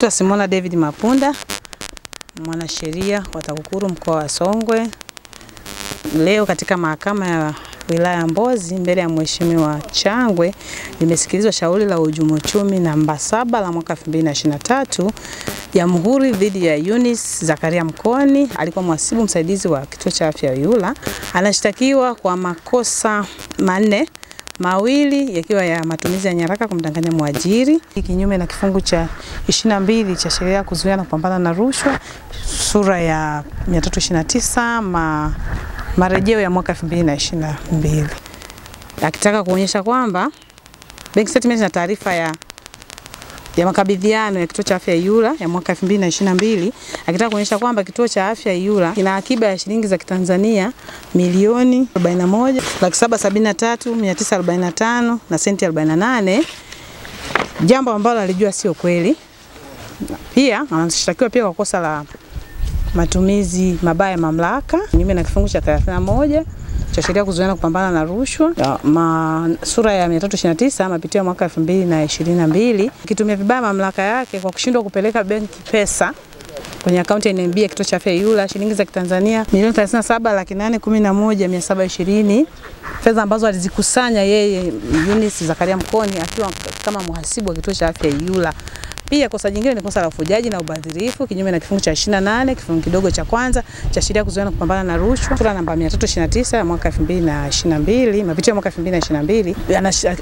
Naitwa Simona David Mapunda, mwanasheria wa TAKUKURU mkoa wa Songwe. Leo katika mahakama ya wilaya ya Mbozi mbele ya Mheshimiwa Changwe limesikilizwa shauri la uhujumu uchumi namba saba la mwaka 2023 Jamhuri dhidi ya Eunice Zakaria Mkoni, alikuwa mhasibu msaidizi wa kituo cha afya Uyula. Anashtakiwa kwa makosa manne mawili yakiwa ya matumizi ya nyaraka kumdanganya mwajiri. Kinyume na kifungu cha 22 cha sheria ya kuzuia na kupambana na rushwa sura ya 329 ma, marejeo ya mwaka 2022 akitaka kuonyesha kwamba bank statement na taarifa ya ya makabidhiano ya kituo cha afya Iyula ya mwaka 2022 akitaka kuonyesha kwamba kituo cha afya Iyula kina akiba ya shilingi za Kitanzania milioni 41 laki saba sabini na tatu mia tisa arobaini na tano na senti 48, jambo ambalo alijua sio kweli. Pia anashtakiwa pia kwa kosa la matumizi mabaya ya mamlaka kinyume na kifungu cha 31 cha sheria kuzuia na kupambana na rushwa ma, sura ya 329 mapitio mwaka 2022 akitumia vibaya mamlaka yake kwa kushindwa kupeleka benki pesa kwenye akaunti ya NMB ya kituo cha afya Iyula shilingi za Kitanzania milioni 37 laki nane kumi na moja mia saba ishirini fedha ambazo alizikusanya yeye Eunice Zakaria Mkoni akiwa kama mhasibu wa kituo cha afya Iyula. Pia kosa jingine ni kosa la ufujaji na ubadhirifu kinyume na kifungu cha 28 kifungu kidogo cha kwanza cha sheria kuzuia na kupambana na rushwa sura namba 329 ya mwaka 2022 mapitio ya mwaka 2022.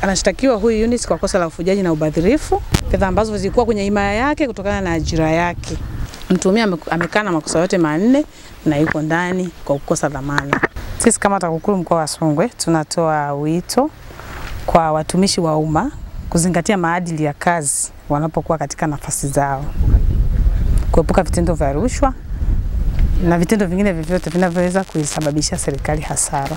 Anashtakiwa huyu Eunice kwa kosa la ufujaji na ubadhirifu, fedha ambazo zilikuwa kwenye himaya yake kutokana na ajira yake. Mtumia amekana makosa yote manne na yuko ndani kwa kukosa dhamana. Sisi kama TAKUKURU mkoa wa Songwe tunatoa wito kwa watumishi wa umma kuzingatia maadili ya kazi wanapokuwa katika nafasi zao, kuepuka vitendo vya rushwa na vitendo vingine vyovyote vinavyoweza kuisababisha serikali hasara.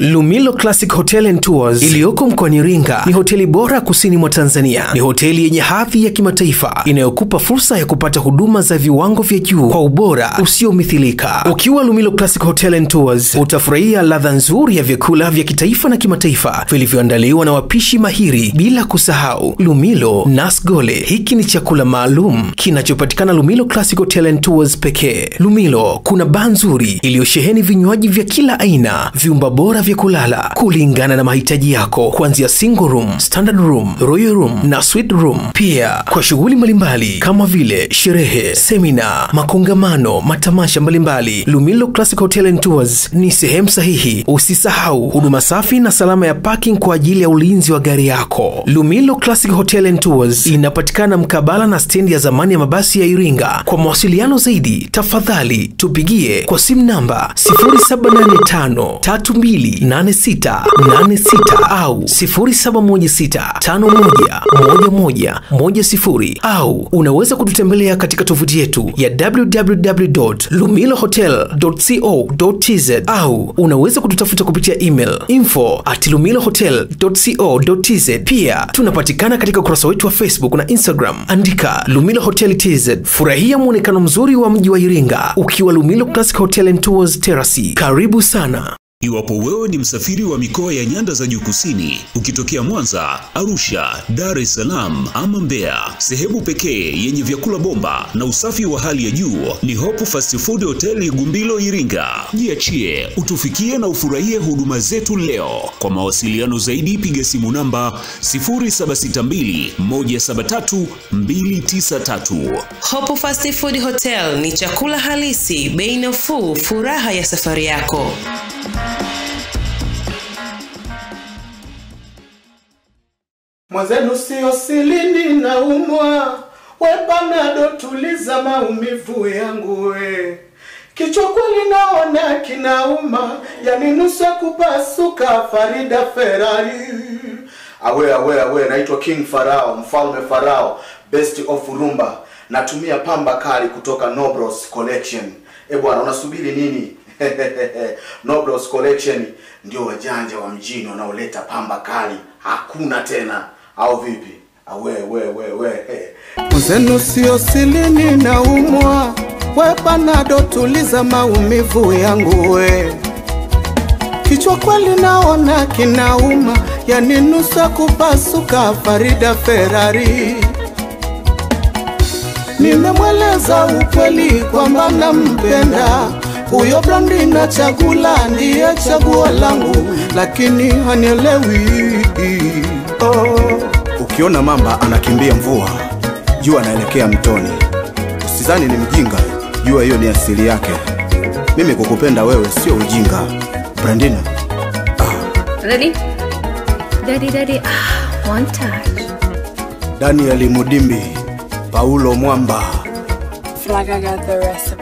Lumilo Classic Hotel and Tours iliyoko mkoani Iringa ni hoteli bora kusini mwa Tanzania. Ni hoteli yenye hadhi ya kimataifa inayokupa fursa ya kupata huduma za viwango vya juu kwa ubora usiomithilika. Ukiwa Lumilo Classic Hotel and Tours utafurahia ladha nzuri ya vyakula vya kitaifa na kimataifa vilivyoandaliwa na wapishi mahiri, bila kusahau Lumilo Nasgole. Hiki ni chakula maalum kinachopatikana Lumilo Classic Hotel and Tours pekee. Lumilo kuna baa nzuri iliyosheheni vinywaji vya kila aina, vyumba bora vya kulala kulingana na mahitaji yako, kuanzia single room, standard room, royal room na suite room. Pia kwa shughuli mbalimbali kama vile sherehe, semina, makongamano, matamasha mbalimbali, Lumilo Classic Hotel and Tours ni sehemu sahihi. Usisahau huduma safi na salama ya parking kwa ajili ya ulinzi wa gari yako. Lumilo Classic Hotel and Tours inapatikana mkabala na stendi ya zamani ya mabasi ya Iringa. Kwa mawasiliano zaidi, tafadhali tupigie kwa simu namba 0785 32 8686 au 0716511110 au unaweza kututembelea katika tovuti yetu ya www.lumilohotel.co.tz au unaweza kututafuta kupitia email info at lumilohotel.co.tz. Pia tunapatikana katika ukurasa wetu wa Facebook na Instagram, andika Lumilo Hotel TZ. Furahia mwonekano mzuri wa mji wa Iringa ukiwa Lumilo Classic Hotel and Tours Terrace. Karibu sana. Iwapo wewe ni msafiri wa mikoa ya nyanda za juu kusini, ukitokea Mwanza, Arusha, Dar es Salaam ama Mbeya, sehemu pekee yenye vyakula bomba na usafi wa hali ya juu ni Hope Fast Food Hotel Igumbilo Iringa. Jiachie utufikie na ufurahie huduma zetu leo. Kwa mawasiliano zaidi piga simu namba 0762 173 293. Hope Fast Food Hotel ni chakula halisi, bei nafuu, furaha ya safari yako. Mwenzenu sio silini na umwa we panado, tuliza maumivu yangu we, kichwa kweli naona kinauma, yani nusu kupasuka. Farida Ferrari awe awe awe, naitwa King Farao, mfalme Farao, best of rumba, natumia pamba kali kutoka Nobros Collection. E bwana, unasubiri nini? Nobros Collection ndio wajanja wa mjini wanaoleta pamba kali, hakuna tena au vipi? Awe we we we Mwenzenu sio silini na umwa we panado, tuliza maumivu yangu we, kichwa kweli naona kinauma, yani nusa kupasuka. Farida Ferrari nimemweleza ukweli kwamba nampenda huyo Brandi na Chagula ndiye chaguo langu, lakini hanielewi. Ukiona mamba anakimbia mvua, jua anaelekea mtoni. Usizani ni mjinga, jua hiyo ni asili yake. Mimi kukupenda wewe sio ujinga, Brandina. Ready? Daddy, daddy, ah, one touch. Daniel Mudimbi, Paulo Mwamba. Feel like I got the recipe.